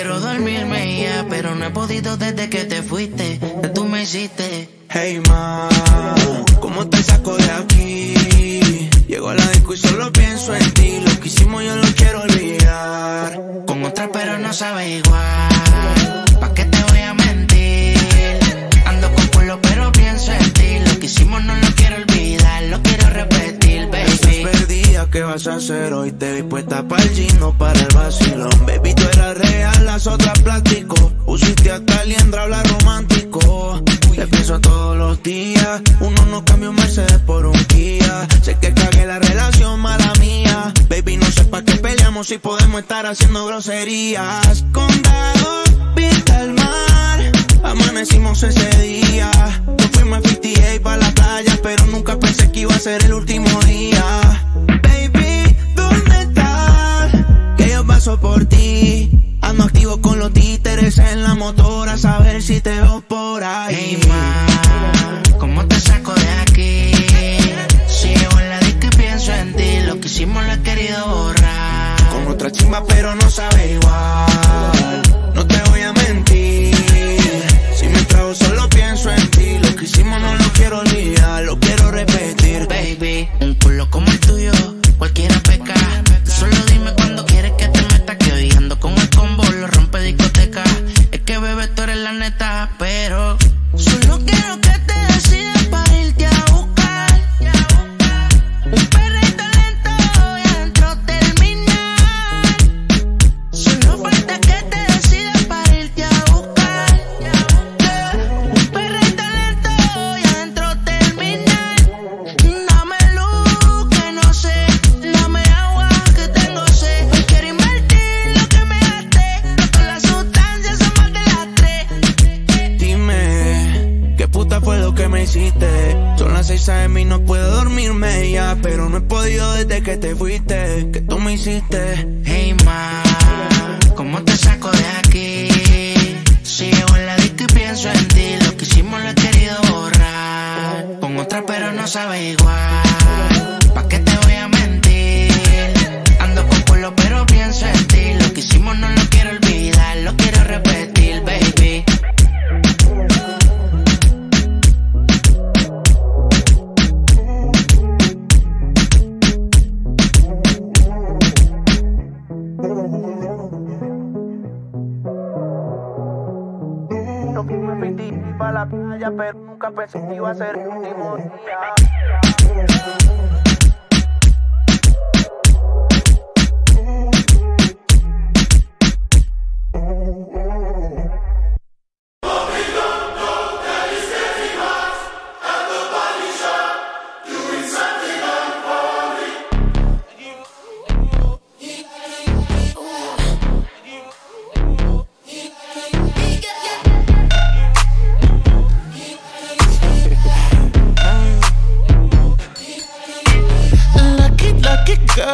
quiero dormirme ya, pero no he podido desde que te fuiste, que tú me hiciste. Hey ma, ¿cómo te saco de aquí? Llego a la disco y solo pienso en ti. Lo que hicimos yo lo quiero olvidar. Con otra pero no sabe igual. ¿Pa' qué te voy a mentir? Ando con culo pero pienso en ti. Lo que hicimos no lo quiero olvidar, lo quiero repetir, baby. Perdida, ¿qué vas a hacer hoy? Te vi puesta para el gino, para el vacilón. Baby, las otras plástico. Usiste hasta liendra, habla romántico. Te pienso todos los días. Uno no cambia un Mercedes por un Kia. Sé que cagué la relación, mala mía. Baby, no sé pa' qué peleamos si podemos estar haciendo groserías. Condado, pinta el mar. Amanecimos ese día. Nos fuimos a 58 para la playa, pero nunca pensé que iba a ser el último día. Baby, ¿dónde estás? Que yo paso por ti. Ando activo con los títeres en la motora, a saber si te veo por ahí. Hey ma, ¿cómo te saco de aquí? Si llego en la disco y pienso en ti, lo que hicimos lo he querido borrar. Con otra chimba, pero no sabe igual. Que me hiciste? Son las seis a.m. y no puedo dormirme ya. Pero no he podido desde que te fuiste, que tú me hiciste. Hey ma, ¿cómo te saco de aquí? Si llego en la disco y pienso en ti, lo que hicimos lo he querido borrar. Con otra pero no sabe igual. Nunca pensé que iba a ser el último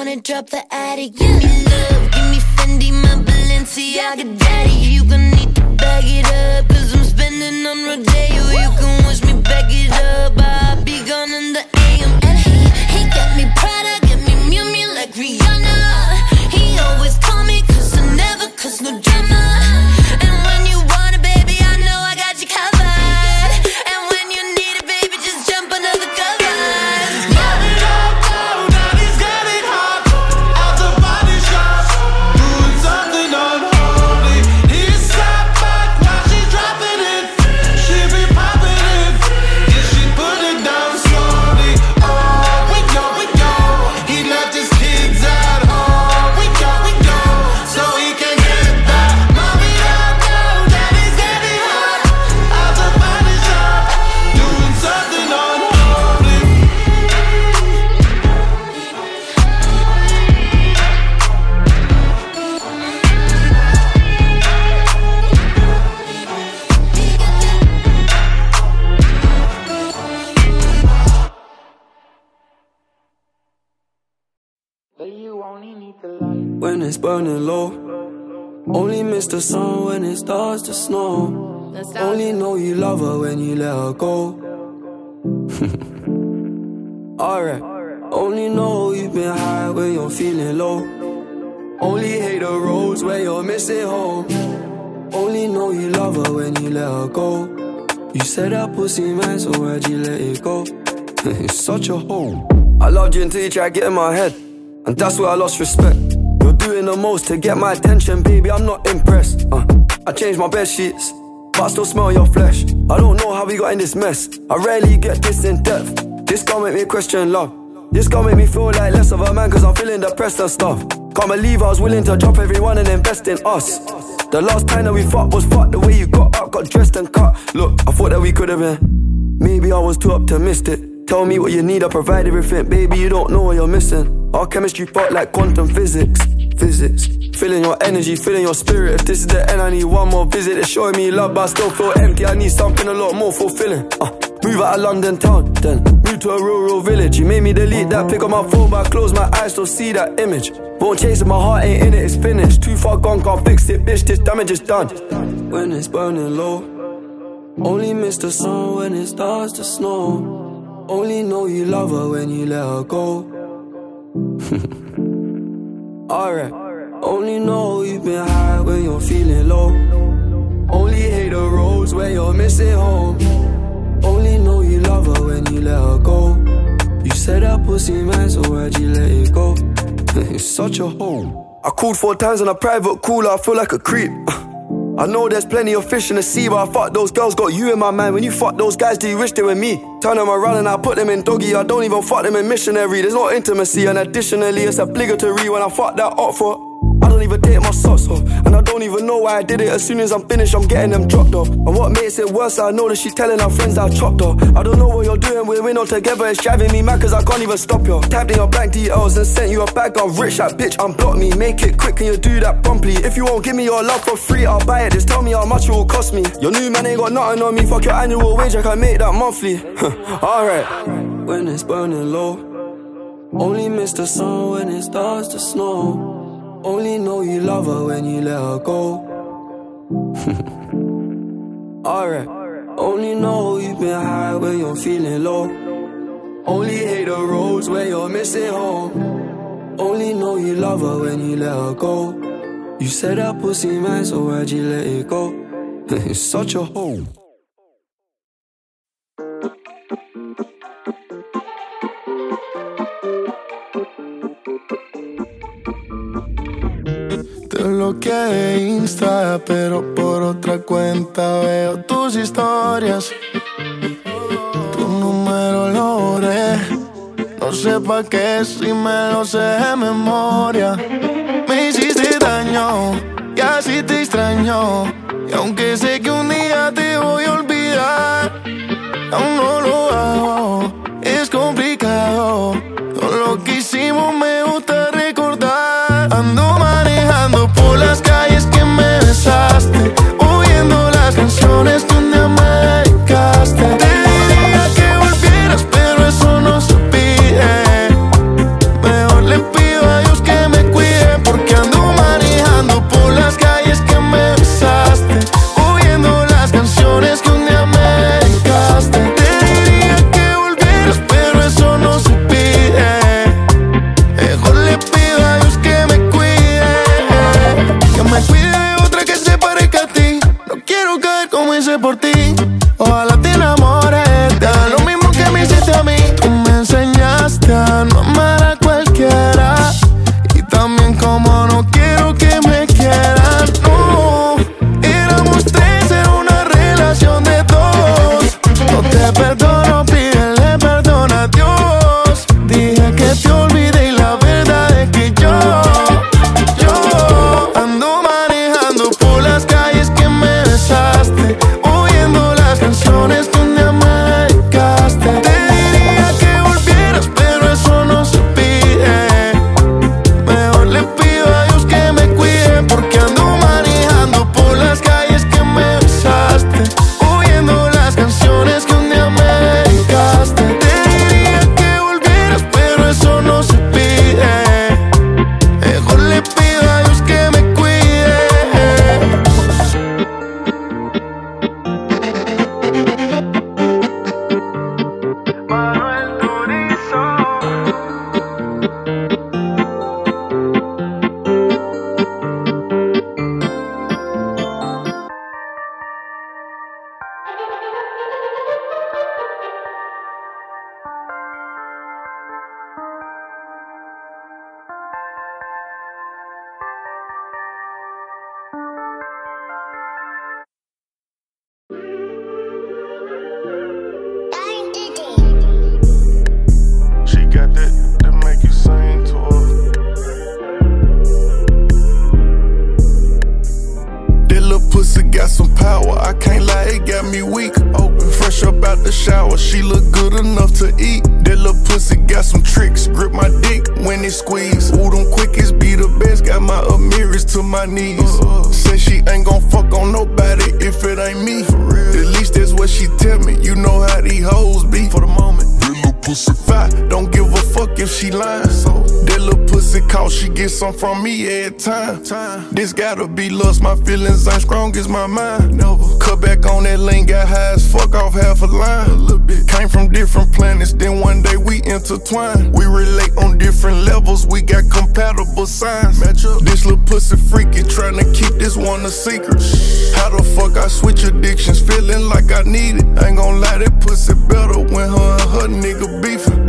Wanna drop the attic, give me love, give me Fendi, my Balenciaga, daddy. You gon' need to bag it up, cause I'm spending on Rodeo. You can wish me back it up, I'll be gone burning low. Only miss the sun when it starts to snow. Only know you love her when you let her go. Alright. Only know you've been high when you're feeling low. Only hate the roads when you're missing home. Only know you love her when you let her go. You said that pussy man, so why'd you let it go? it's such a hole. I loved you until you tried to get in my head. And that's where I lost respect. Doing the most to get my attention, baby. I'm not impressed. Uh, I changed my bed sheets, but I still smell your flesh. I don't know how we got in this mess. I rarely get this in depth. This gon' make me question love. This gon' make me feel like less of a man, cause I'm feeling depressed and stuff. Can't believe I was willing to drop everyone and invest in us. The last time that we fought was fucked the way you got up, got dressed and cut. Look, I thought that we could have been. Maybe I was too optimistic. Tell me what you need, I provide everything. Baby, you don't know what you're missing. Our chemistry fought like quantum physics. Physics. Feeling your energy, feeling your spirit. If this is the end, I need one more visit. It's showing me love, but I still feel empty. I need something a lot more fulfilling. Uh, move out of London town, then move to a rural village. You made me delete that, pick up my phone, but I close my eyes, still see that image. Won't chase it, my heart ain't in it, it's finished. Too far gone, can't fix it, bitch. This damage is done. When it's burning low, only miss the sun when it starts to snow. Only know you love her when you let her go. Alright. Only know you've been high when you're feeling low. Only hate the roads when you're missing home. Only know you love her when you let her go. You said that pussy man, so why'd you let it go? it's such a hole. I called four times on a private cooler, I feel like a creep. I know there's plenty of fish in the sea, but I fuck those girls, got you in my mind. When you fuck those guys, do you wish they were me? Turn them around and I put them in doggy. I don't even fuck them in missionary. There's no intimacy, and additionally, it's obligatory when I fuck that up for. My socks off, and I don't even know why I did it. As soon as I'm finished, I'm getting them dropped off. And what makes it worse, I know that she's telling her friends that I chopped her. I don't know what you're doing, we're in all together. It's driving me mad, cause I can't even stop you. Tapped in your bank details and sent you a bag. I'm rich, that bitch, unblock me. Make it quick, can you do that promptly? If you won't give me your love for free, I'll buy it. Just tell me how much it will cost me. Your new man ain't got nothing on me. Fuck your annual wage, I can make that monthly. Alright. When it's burning low, only miss the sun when it starts to snow. Only know you love her when you let her go. Alright. Only know you've been high when you're feeling low. Only hate the roads where you're missing home. Only know you love her when you let her go. You said that pussy man, so why'd you let it go? it's such a hole. Bloqueé de Insta, pero por otra cuenta veo tus historias. Tu número lo. No sé pa' qué si me lo sé de memoria. Got some power. I can't lie, it got me weak. Open, fresh up out the shower. She look good enough to eat. That little pussy got some tricks. Grip my dick when it squeeze. Ooh, them quickies be the best. Got my Amiris to my knees. Say she ain't gon' fuck on nobody if it ain't me. At least that's what she tell me. You know how these hoes be. For the moment. That little pussy fat. Don't give a fuck if she lying. So that little pussy call, she get some from me every time. This gotta be lust. My feelings ain't strong as my mind. Never. Cut back on that lane, got high as fuck off half a line. A little bit. Came from different planets, then one day we intertwine. We relate on different levels, we got compatible signs. Match up. This little pussy freaky, tryna keep this one a secret. How the fuck I switch addictions, feeling like I need it. Ain't gon' lie, that pussy better when her and her nigga beefin'.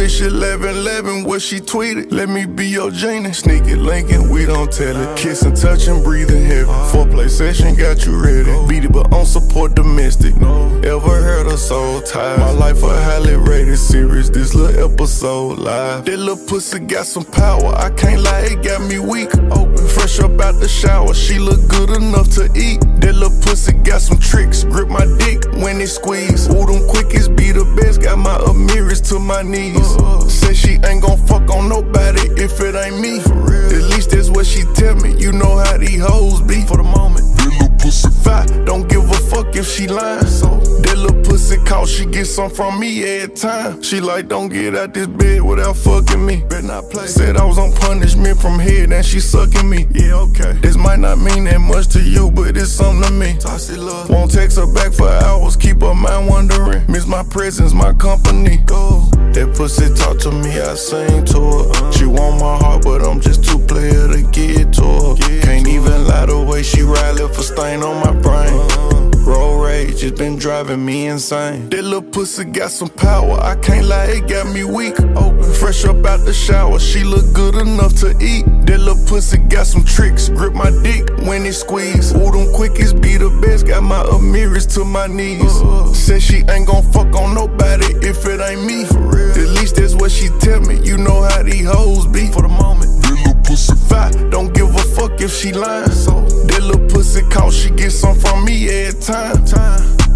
Wish 11 11 what she tweeted. Let me be your genie. Sneak it, Lincoln, we don't tell it. Kissing, touching, breathing heavy. Foreplay session got you ready. Beat it, but on support domestic. Ever heard a soul ties? My life a highly rated series. This little episode live. That little pussy got some power. I can't lie, it got me weak. Open, fresh up out the shower. She look good enough to eat. That little pussy got some tricks. Grip my dick when it squeeze. Ooh, them quickies be the best. Got my Amiris to my knees. Say she ain't gon' fuck on nobody if it ain't me. At least that's what she tell me. You know how these hoes be. For the moment. That little pussy fat. Don't give a fuck if she lying. So that little pussy she get some from me every time. She like, don't get out this bed without fucking me. Better not play. Said I was on punishment from head and she sucking me. Yeah, okay. This might not mean that much to you, but it's something to me. Tossy love. Won't text her back for hours, keep her mind wondering. Miss my presence, my company. Go. That pussy talk to me, I sing to her. She want my heart, but I'm just too player to get to her. Can't even lie the way she ride, left a stain on my brain. Has been driving me insane. That little pussy got some power. I can't lie, it got me weak. Open, fresh up out the shower. She look good enough to eat. That little pussy got some tricks. Grip my dick when it squeeze. Ooh, them quickies be the best. Got my Amiris to my knees. Said she ain't gon' fuck on nobody if it ain't me. At least that's what she tell me. You know how these hoes be. For the moment. That little pussy fat. Don't give a fuck if she lying. Call, she get some from me every time.